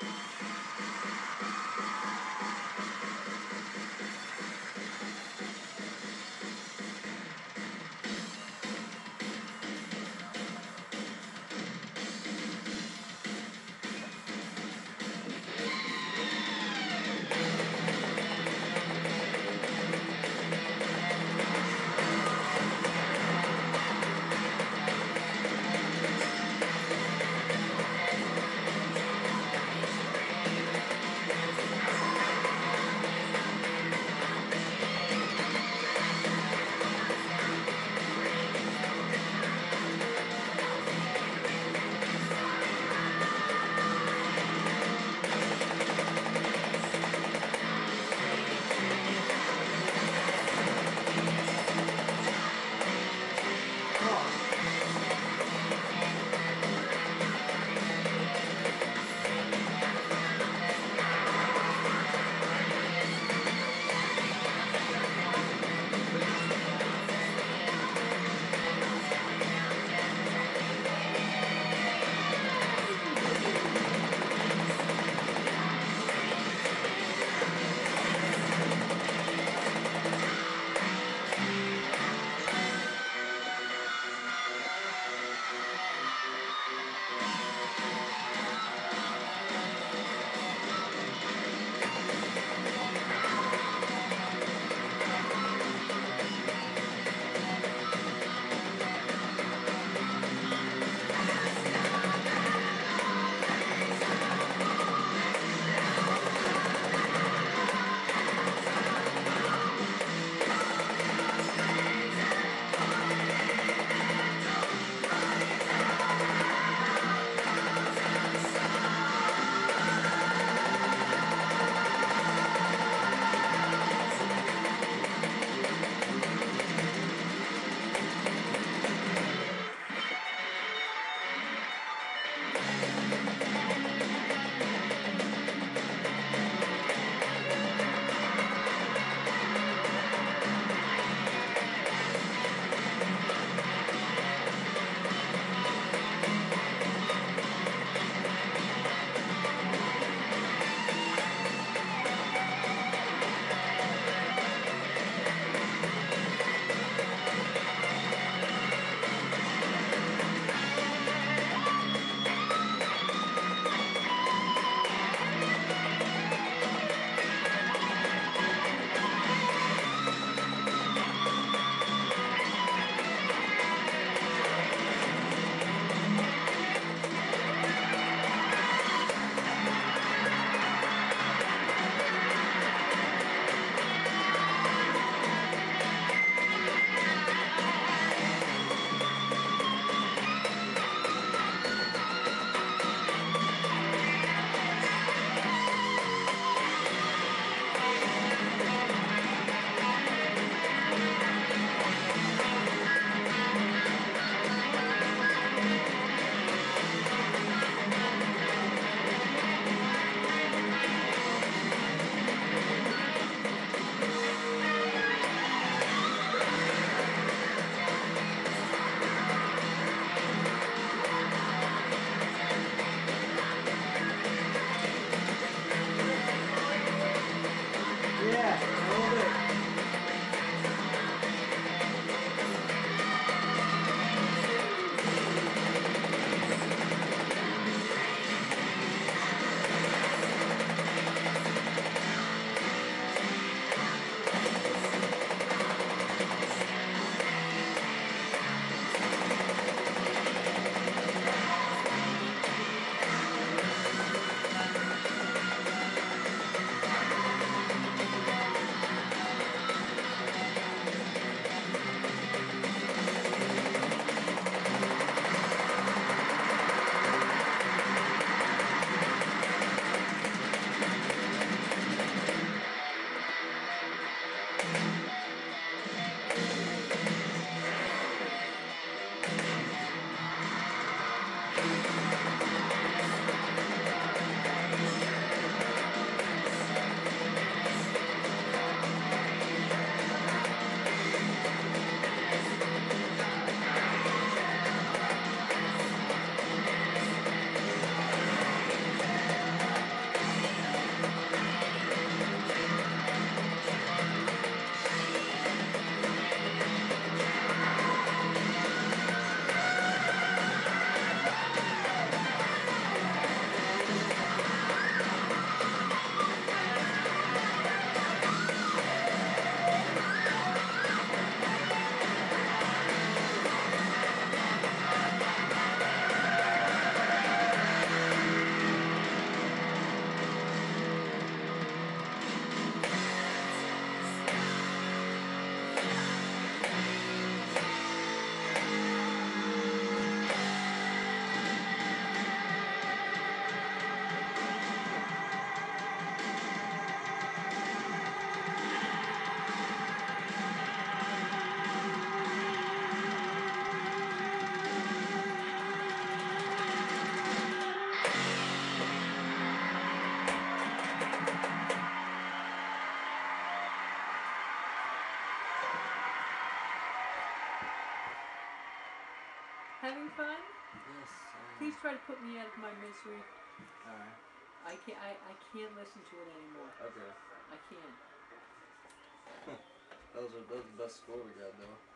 Thank having fun? Yes. Am. Please try to put me out of my misery. Alright. I can't. I, I can't listen to it anymore. Okay. I can't. That was, a, that was the best score we got though.